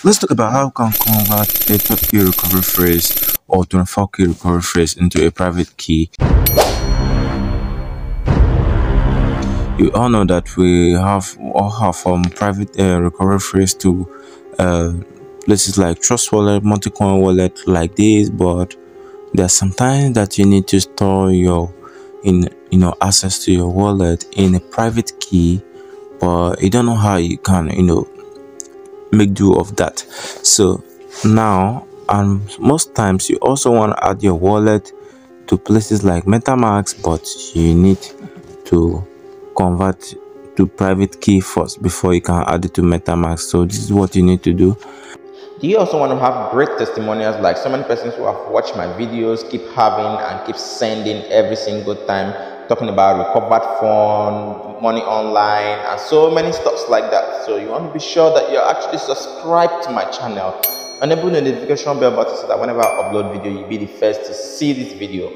Let's talk about how can convert a 12 key recovery phrase or 24 key recovery phrase into a private key. You all know that we have all have um, private uh, recovery phrase to uh, places like Trust Wallet, Multicoin Wallet, like this, but there's sometimes that you need to store your in you know access to your wallet in a private key, but you don't know how you can you know make do of that. So now and most times you also want to add your wallet to places like metamask but you need to convert to private key first before you can add it to metamask so this is what you need to do. Do you also want to have great testimonials? Like so many persons who have watched my videos keep having and keep sending every single time talking about recovered fund, money online, and so many stuffs like that. So you want to be sure that you're actually subscribed to my channel. And enable the notification bell button so that whenever I upload video, you'll be the first to see this video.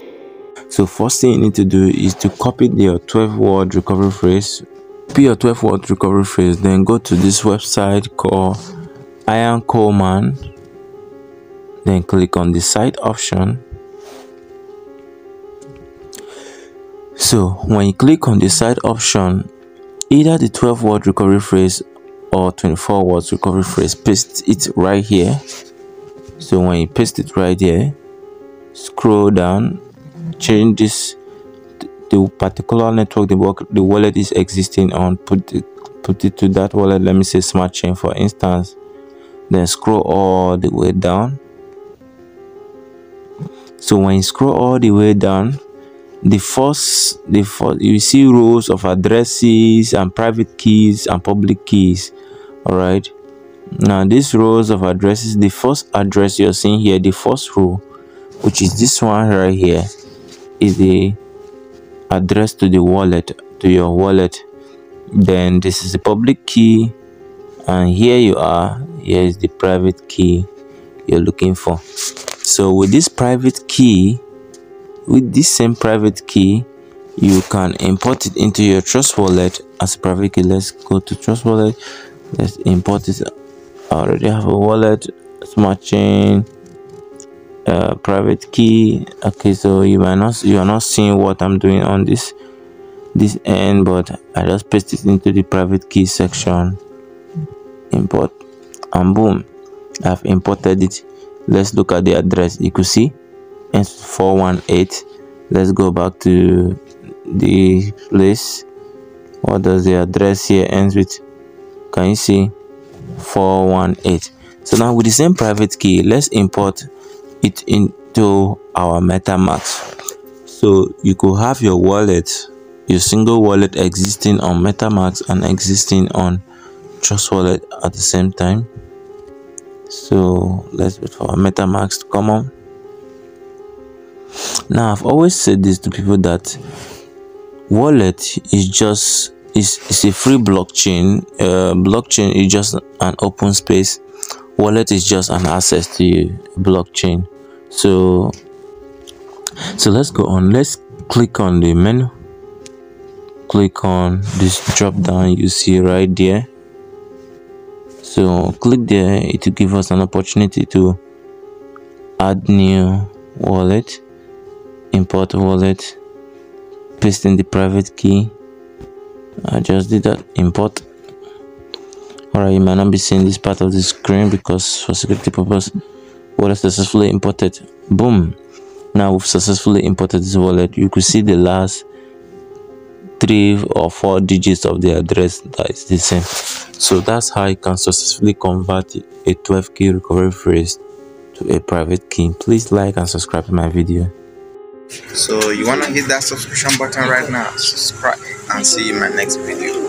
So first thing you need to do is to copy your 12 word recovery phrase. Copy your 12 word recovery phrase, then go to this website called Ian Coleman. Then click on the site option So when you click on the side option, either the 12 word recovery phrase or 24 words recovery phrase, paste it right here. So when you paste it right here, scroll down, change this the particular network the work the wallet is existing on, put it put it to that wallet. Let me say smart chain for instance. Then scroll all the way down. So when you scroll all the way down, the first the first you see rows of addresses and private keys and public keys all right now these rows of addresses the first address you're seeing here the first row which is this one right here is the address to the wallet to your wallet. Then this is the public key and here you are here is the private key you're looking for. So with this private key with this same private key you can import it into your trust wallet. As a private key let's go to trust wallet. Let's import it. I already have a wallet smart chain uh, private key. Okay so you might not you are not seeing what i'm doing on this this end but i just paste it into the private key section. Import and boom i've imported it. Let's look at the address. You could see S418 let's go back to the place. What does the address here ends with? Can you see? 418 so now with the same private key let's import it into our metamask. So you could have your wallet your single wallet existing on metamask and existing on trust wallet at the same time. So let's wait for metamask to come on now i've always said this to people that wallet is just is, is a free blockchain. Uh, blockchain is just an open space. Wallet is just an access to blockchain. So so let's go on. Let's click on the menu. Click on this drop down you see right there. So click there. It will give us an opportunity to add new wallet import wallet paste in the private key. I just did that import. Alright you might not be seeing this part of the screen because for security purpose wallet successfully imported. Boom! Now we've successfully imported this wallet. You could see the last three or four digits of the address that is the same. So that's how you can successfully convert a 12 key recovery phrase to a private key. Please like and subscribe to my video so you want to hit that subscription button right now subscribe and see you in my next video